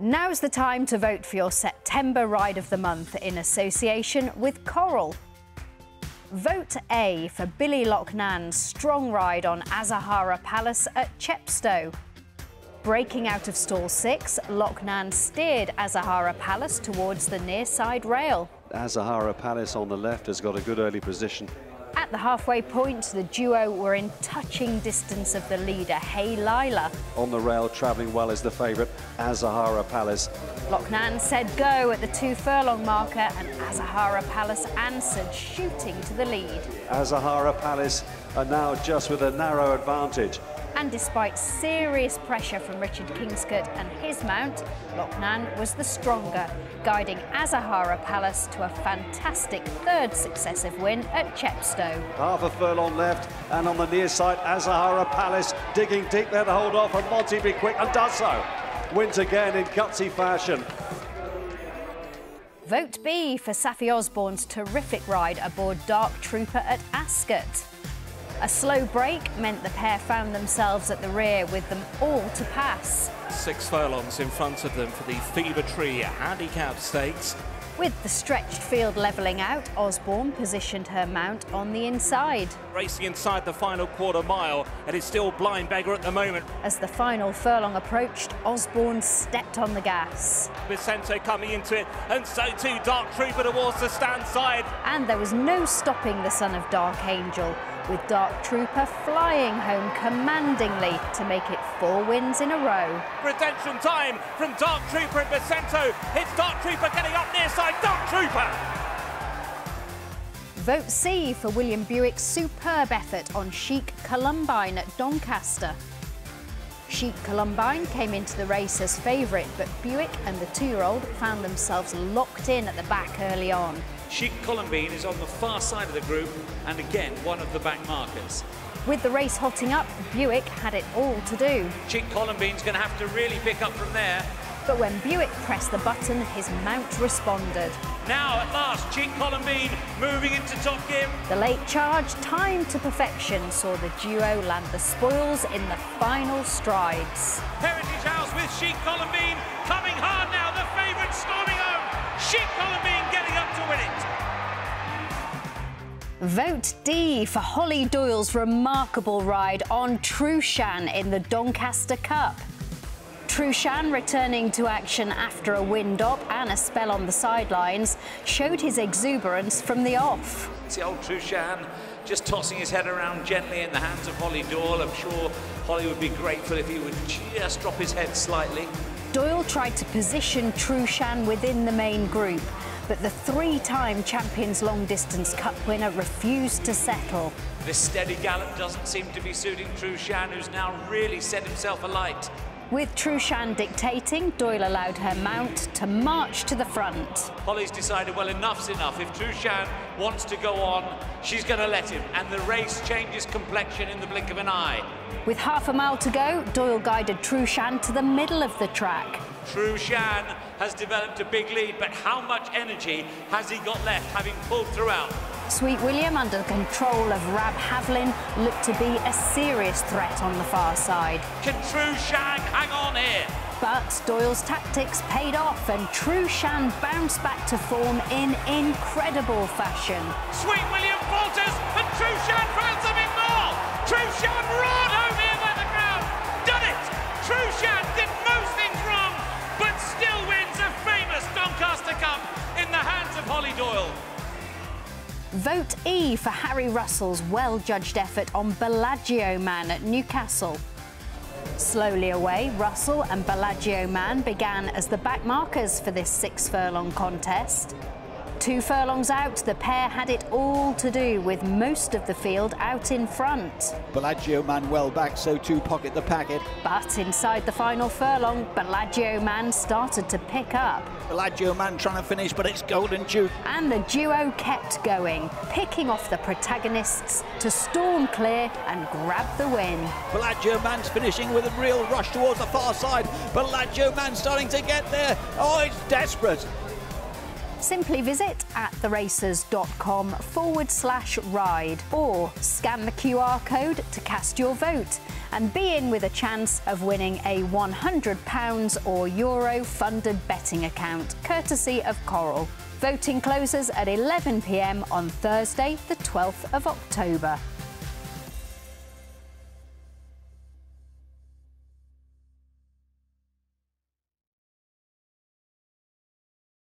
Now's the time to vote for your September Ride of the Month in association with Coral. Vote A for Billy Loughnan's strong ride on Azahara Palace at Chepstow. Breaking out of stall six, Loughnan steered Azahara Palace towards the near side rail. Azahara Palace on the left has got a good early position. At the halfway point, the duo were in touching distance of the leader, Hey Lila. On the rail, travelling well is the favourite, Azahara Palace. Loughnan said go at the two furlong marker, and Azahara Palace answered, shooting to the lead. Azahara Palace are now just with a narrow advantage. And despite serious pressure from Richard Kingscote and his mount, Loughnan was the stronger, guiding Azahara Palace to a fantastic third successive win at Chepstow. Half a furlong left, and on the near side, Azahara Palace digging deep there to hold off, and Monty Be Quick and does so. Wins again in gutsy fashion. Vote B for Saffie Osborne's terrific ride aboard Dark Trooper at Ascot. A slow break meant the pair found themselves at the rear with them all to pass. Six furlongs in front of them for the Fever Tree Handicap Stakes. With the stretched field levelling out, Osborne positioned her mount on the inside. Racing inside the final quarter mile, and it's still blind beggar at the moment. As the final furlong approached, Osborne stepped on the gas. Vicente coming into it, and so too Dark Trooper towards the stand side. And there was no stopping the son of Dark Angel, with Dark Trooper flying home commandingly to make it four wins in a row. Redemption time from Dark Trooper and Vicento. It's Dark Trooper getting up near side. Dark Trooper! Vote C for William Buick's superb effort on Chic Colombine at Doncaster. Chic Colombine came into the race as favourite, but Buick and the two-year-old found themselves locked in at the back early on. Chic Colombine is on the far side of the group and again one of the back markers. With the race hotting up, Buick had it all to do. Chic Colombine's going to have to really pick up from there. But when Buick pressed the button, his mount responded. Now, at last, Chic Colombine moving into top gear. The late charge, timed to perfection, saw the duo land the spoils in the final strides. Heritage House with Chic Colombine Vote D for Holly Doyle's remarkable ride on Trueshan in the Doncaster Cup. Trueshan, returning to action after a wind-up and a spell on the sidelines, showed his exuberance from the off. See old Trueshan just tossing his head around gently in the hands of Holly Doyle. I'm sure Holly would be grateful if he would just drop his head slightly. Doyle tried to position Trueshan within the main group, but the three-time Champions Long Distance Cup winner refused to settle. This steady gallop doesn't seem to be suiting Trueshan, who's now really set himself alight. With Trueshan dictating, Doyle allowed her mount to march to the front. Holly's decided, well, enough's enough. If Trueshan wants to go on, she's going to let him. And the race changes complexion in the blink of an eye. With half a mile to go, Doyle guided Trueshan to the middle of the track. Trueshan has developed a big lead, but how much energy has he got left, having pulled throughout? Sweet William, under the control of Rab Havlin, looked to be a serious threat on the far side. Can Trueshan hang on here? But Doyle's tactics paid off and Trueshan bounced back to form in incredible fashion. Sweet William falters and Trueshan finds something more! Trueshan roared home here by the crowd! Done it! Trueshan did most things wrong, but still wins a famous Doncaster Cup in the hands of Holly Doyle. Vote E for Harry Russell's well-judged effort on Bellagio Man at Newcastle. Slowly away, Russell and Bellagio Man began as the back markers for this six-furlong contest. Two furlongs out, the pair had it all to do with most of the field out in front. Bellagio Man well back, so too Pocket the Packet. But inside the final furlong, Bellagio Man started to pick up. Bellagio Man trying to finish, but it's Golden Duke. And the duo kept going, picking off the protagonists to storm clear and grab the win. Bellagio Man's finishing with a real rush towards the far side. Bellagio Man starting to get there. Oh, it's desperate. Simply visit at theraces.com forward slash ride or scan the QR code to cast your vote and be in with a chance of winning a £100 or Euro funded betting account courtesy of Coral. Voting closes at 11pm on Thursday, the 12th of October.